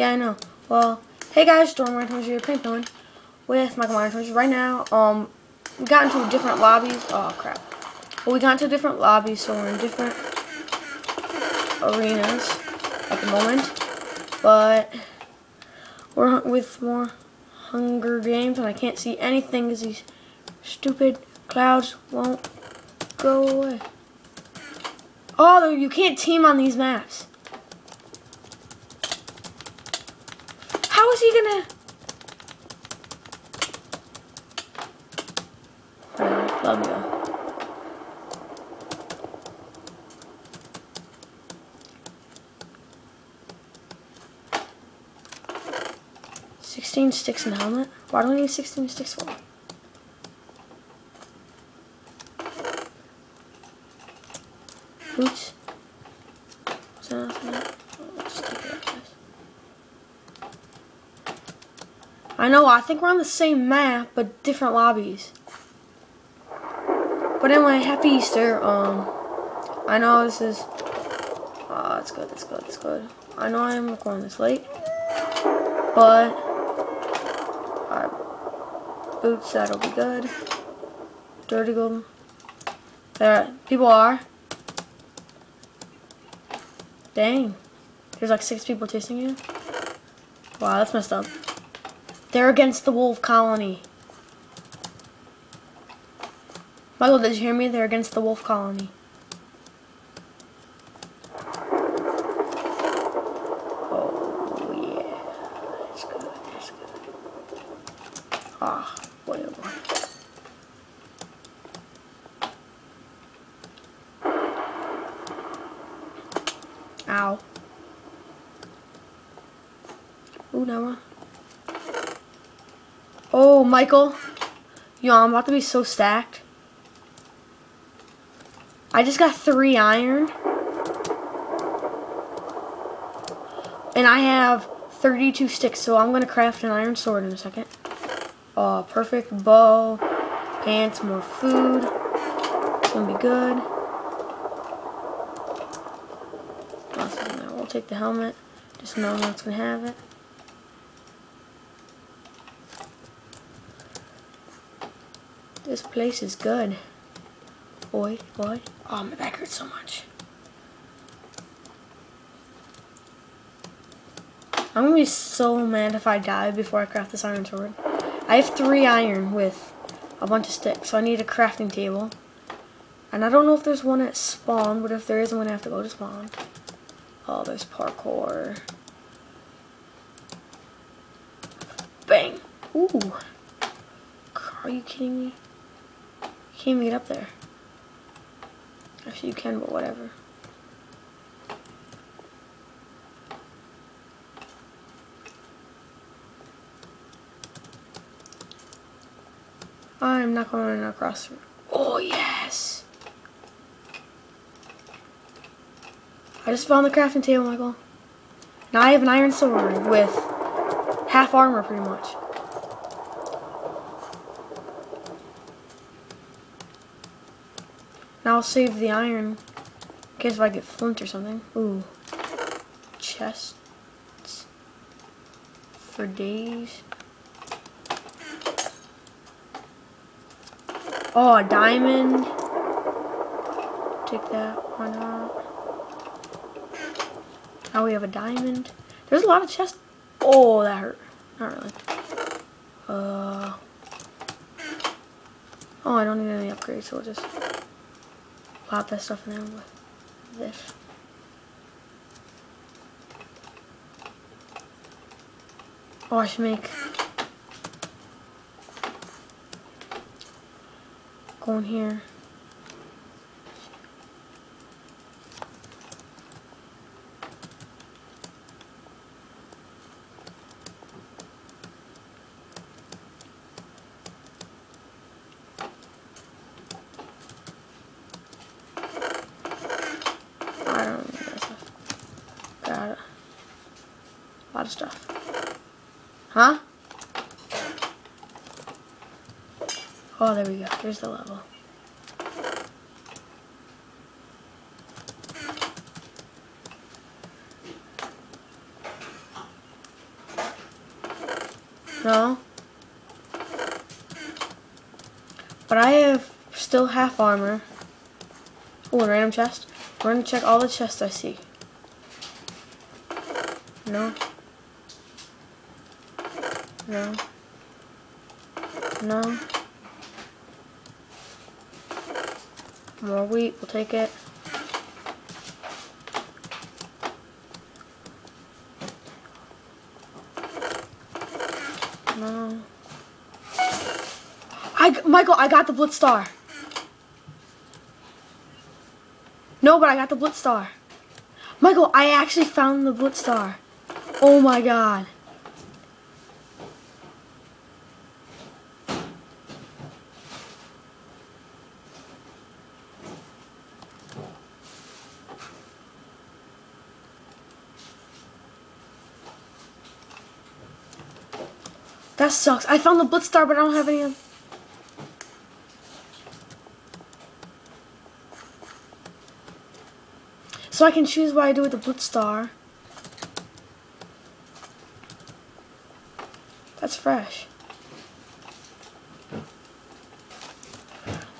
Yeah, I know. Well, hey guys, Storm Ryan here, playing Penguin with Michael Myers. Right now, um, we got into different lobbies. Oh crap! Well, we got into different lobbies, so we're in different arenas at the moment. But we're with more Hunger Games, and I can't see anything because these stupid clouds won't go away. Oh, you can't team on these maps. How is he gonna... Love you. Sixteen sticks in helmet? Why do we need sixteen sticks for? Boots. I know, I think we're on the same map, but different lobbies. But anyway, happy Easter. Um, I know this is, oh, it's good, it's good, it's good. I know I am recording this late, but, uh, boots, that'll be good. Dirty golden. There, people are. Dang. There's like six people chasing you. Wow, that's messed up. They're against the wolf colony. Michael, did you hear me? They're against the wolf colony. Oh, yeah. That's good. That's good. Ah. Ow. Ooh, Noah. Oh, Michael. Yo, I'm about to be so stacked. I just got three iron. And I have 32 sticks, so I'm going to craft an iron sword in a second. Oh, perfect bow, pants, more food. It's going to be good. We'll take the helmet, just know what's going to have it. This place is good. Boy, boy. Oh, my back hurts so much. I'm gonna be so mad if I die before I craft this iron sword. I have three iron with a bunch of sticks, so I need a crafting table. And I don't know if there's one at spawn, but if there is, I'm gonna have to go to spawn. Oh, there's parkour. Bang. Ooh. Are you kidding me? Can't even get up there. Actually, you can, but whatever. I'm not going across. Oh, yes! I just found the crafting table, Michael. Now I have an iron sword with half armor, pretty much. Now I'll save the iron in case if I get flint or something. Ooh. Chests. For days. Oh, a diamond. Take that. Why not? Now we have a diamond. There's a lot of chests. Oh, that hurt. Not really. Uh. Oh, I don't need any upgrades, so we'll just pop that stuff in there with this. Oh, I should make go in here. A lot stuff. Huh? Oh, there we go. Here's the level. No. But I have still half armor. Oh, random chest. We're gonna check all the chests I see. No. No. No. More wheat, we'll take it. No. I, Michael, I got the Blitz Star. No, but I got the Blitz Star. Michael, I actually found the Blitz Star. Oh my god. That sucks. I found the Blitz Star, but I don't have any of So I can choose what I do with the Blitz Star. That's fresh.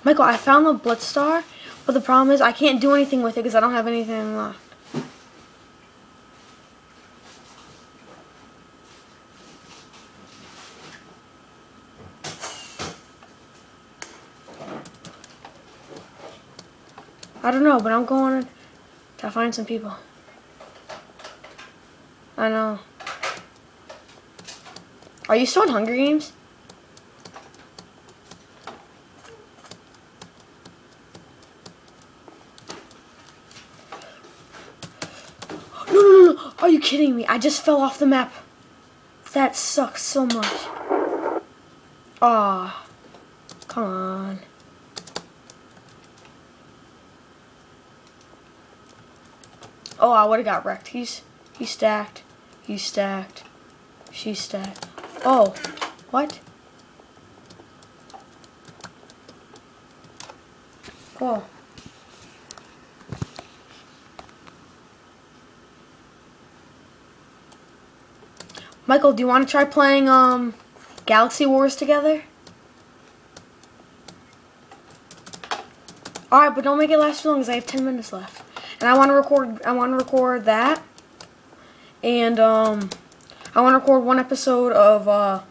Michael, I found the Blitz Star, but the problem is I can't do anything with it because I don't have anything left. I don't know, but I'm going to find some people. I know. Are you still in Hunger Games? No, no, no, no. Are you kidding me? I just fell off the map. That sucks so much. Ah, oh, come on. Oh, I would have got wrecked. He's he's stacked. He's stacked. She's stacked. Oh, what? Cool. Michael, do you want to try playing um Galaxy Wars together? Alright, but don't make it last too long because I have 10 minutes left. And I want to record, I want to record that. And, um, I want to record one episode of, uh,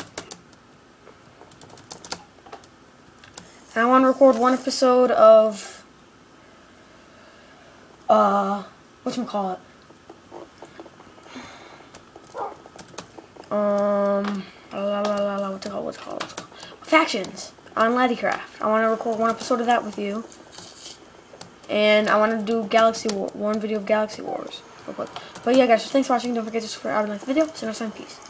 I want to record one episode of, uh, whatchamacallit? Um, la la la la, it what's it called, what's it called? Factions on Ladycraft. I want to record one episode of that with you. And I want to do Galaxy War, one video of Galaxy Wars. Real quick. But yeah, guys, so thanks for watching. Don't forget to subscribe like the video. See you next time. Peace.